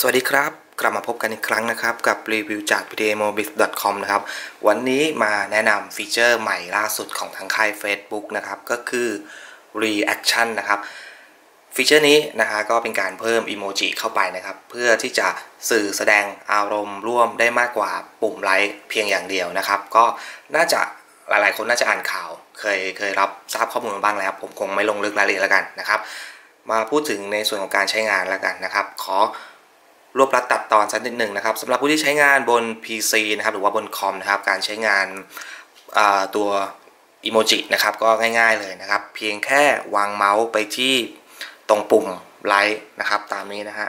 สวัสดีครับ กลับมาพบกันอีกครั้งนะครับ กับรีวิวจาก pdmobiz.com นะครับ วันนี้มาแนะนำฟีเจอร์ใหม่ล่าสุดของทางค่าย Facebook นะครับ ก็คือ reaction นะครับฟีเจอร์นี้นะฮะก็เป็นการเพิ่มอีโมจิเข้าไปนะครับ เพื่อที่จะสื่อแสดงอารมณ์ร่วมได้มากกว่าปุ่มไลค์เพียงอย่างเดียวนะครับ ก็น่าจะหลายๆ คนน่าจะอ่านข่าว เคยเคยรับทราบข้อมูลมาบ้างแล้ว ผมคงไม่ลงลึกรายละเอียดแล้วกันนะครับ มาพูดถึงในส่วนของการใช้งานแล้วกันนะครับ ขอ รวบรัดตัดตอนสักนิดหนึ่งนะครับสำหรับผู้ที่ใช้งานบน PC นะครับหรือว่าบนคอมนะครับการใช้งานตัวอีโมจินะครับก็ง่ายๆเลยนะครับ เพียงแค่วางเมาส์ไปที่ตรงปุ่มไลท์นะครับตามนี้นะฮะ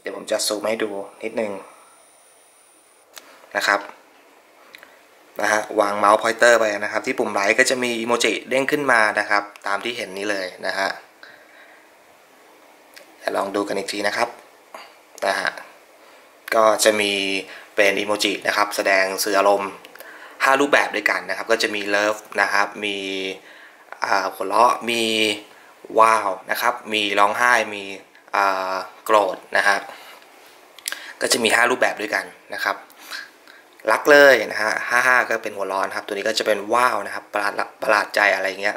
เดี๋ยวผมจะซูมให้ดูนิดนึงนะครับนะฮะวาง mouse pointer ไปนะครับ ที่ปุ่มไลท์ก็จะมีอีโมจิเด้งขึ้นมานะครับ ตามที่เห็นนี้เลยนะฮะลองดูกันอีกทีนะครับ นะฮะก็จะมีเป็นอีโมจินะครับแสดงสื่ออารมณ์ 5 รูปแบบด้วยกันนะครับ ก็จะมีเลิฟนะครับ มีหัวเราะมีว้าวนะครับ มีร้องไห้ มีโกรธนะฮะก็จะมี 5 รูปแบบด้วยกันนะครับ รักเลยนะฮะห้าห้าก็เป็นหัวร้อนครับ ตัวนี้ก็จะเป็นว้าวนะครับ ประหลาดประหลาดใจอะไรเงี้ย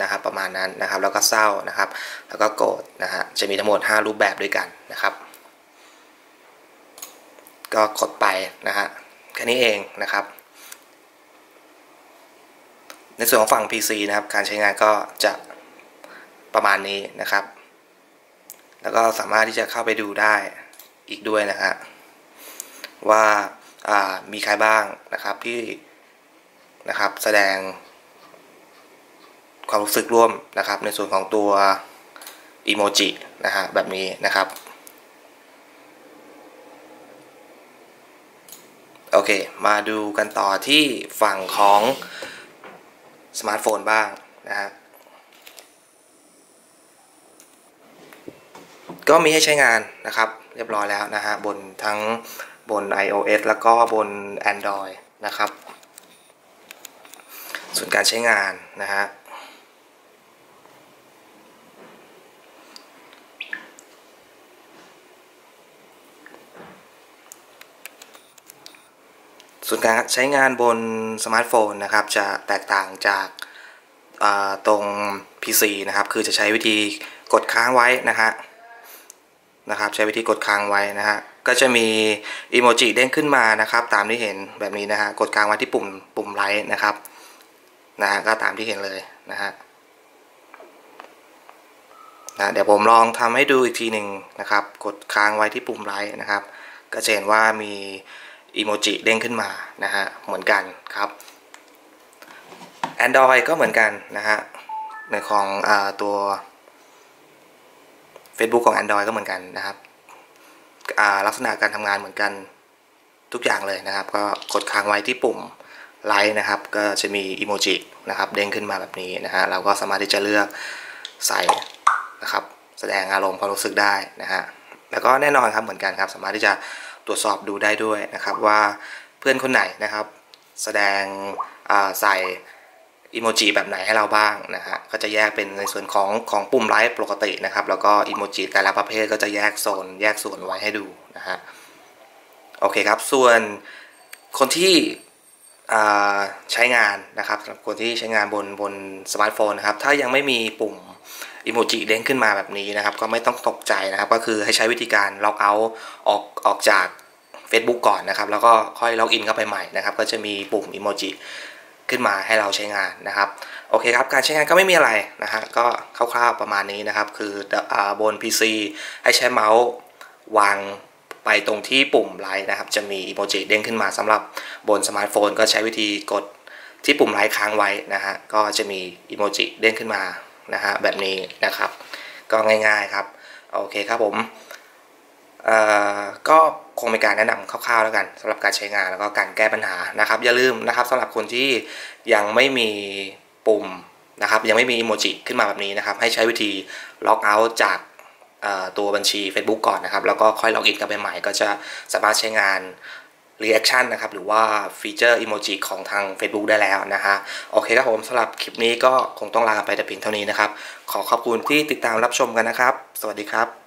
นะครับ ประมาณนั้นนะครับ แล้วก็เศร้านะครับ แล้วก็โกรธนะฮะ จะมีทั้งหมด 5 รูปแบบด้วยกันนะครับ ก็กดไปนะฮะแค่นี้เองนะครับ ในส่วนของฝั่ง PC นะครับ การใช้งานก็จะประมาณนี้นะครับ แล้วก็สามารถที่จะเข้าไปดูได้อีกด้วยนะฮะว่ามีใครบ้างนะครับที่นะครับแสดงความรู้สึกร่วมนะครับ ในส่วนของตัวอีโมจินะฮะแบบนี้นะครับ โอเค มาดูกันต่อที่ฝั่งของสมาร์ทโฟนบ้างนะฮะ ก็มีให้ใช้งานนะครับ เรียบร้อยแล้วนะฮะ บนทั้งบน iOS แล้วก็บน Android นะครับ ส่วนการใช้งานนะฮะ ส่วนการใช้งานบนสมาร์ทโฟนนะครับจะแตกต่างจากตรง PC นะครับ คือจะใช้วิธีกดค้างไว้นะฮะนะครับ ใช้วิธีกดค้างไว้นะฮะก็จะมีอีโมจิเด้งขึ้นมานะครับ ตามที่เห็นแบบนี้นะฮะกดค้างไว้ที่ปุ่มปุ่มไลท์นะครับนะฮะก็ตามที่เห็นเลยนะฮะนะเดี๋ยวผมลองทำให้ดูอีกทีหนึ่งนะครับ กดค้างไว้ที่ปุ่มไลท์นะครับ ก็จะเห็นว่ามี อีโมจิเด้งขึ้นมานะฮะเหมือนกันครับ Android ก็เหมือนกันนะฮะในของอตัว Facebook ของ Android ก็เหมือนกันนะครับลักษณะการทำงานเหมือนกันทุกอย่างเลยนะครับ ก็กดค้างไว้ที่ปุ่มไลค์นะครับ ก็จะมีอีโมจินะครับเด้งขึ้นมาแบบนี้นะฮะเราก็สามารถที่จะเลือกใส่นะครับ แสดงอารมณ์ความรู้สึกได้นะฮะแล้วก็แน่นอนครับเหมือนกันครับ สามารถที่จะ ตรวจสอบดูได้ด้วยนะครับว่าเพื่อนคนไหนนะครับ แสดงใส่อิโมจิแบบไหนให้เราบ้างนะฮะก็จะแยกเป็นในส่วนของของปุ่มไลฟ์ปกตินะครับ แล้วก็อิโมจิแต่ละประเภทก็จะแยกโซน แยกส่วนไว้ให้ดูนะฮะโอเคครับ ส่วนคนที่ ใช้งานนะครับสำหรับคนที่ใช้งานบนบนสมาร์ทโฟนนะครับ ถ้ายังไม่มีปุ่มอิโมจิเด้งขึ้นมาแบบนี้นะครับ ก็ไม่ต้องตกใจนะครับ ก็คือให้ใช้วิธีการ logoutออกออกจาก Facebook ก่อนนะครับ แล้วก็ค่อย login เข้าไปใหม่นะครับ ก็จะมีปุ่มอิโมจิขึ้นมาให้เราใช้งานนะครับ โอเคครับ การใช้งานก็ไม่มีอะไรนะฮะก็คร่าวๆประมาณนี้นะครับ คือบน PC ให้ใช้เมาส์วาง ไปตรงที่ปุ่มไลท์นะครับ จะมีอิโมจิเด้งขึ้นมาสำหรับบนสมาร์ทโฟน ก็ใช้วิธีกดที่ปุ่มไลท์ค้างไว้นะฮะก็จะมีอิโมจิเด้งขึ้นมานะฮะแบบนี้นะครับ ก็ง่ายๆครับโอเคครับผมก็คงเป็นการแนะนำคร่าวๆแล้วกันสำหรับการใช้งานแล้วก็การแก้ปัญหานะครับ อย่าลืมนะครับสำหรับคนที่ยังไม่มีปุ่มนะครับ ยังไม่มีอีโมจิขึ้นมาแบบนี้นะครับ ให้ใช้วิธี logout จาก ตัวบัญชี Facebook ก่อนนะครับ แล้วก็ค่อย login กันไปใหม่ ก็จะสามารถใช้งาน Reaction นะครับ หรือว่า feature อิโมจิของทาง Facebook ได้แล้วนะฮะโอเคครับผมสำหรับคลิปนี้ก็คงต้องลาไปแต่เพียงเท่านี้นะครับ ขอขอบคุณที่ติดตามรับชมกันนะครับ สวัสดีครับ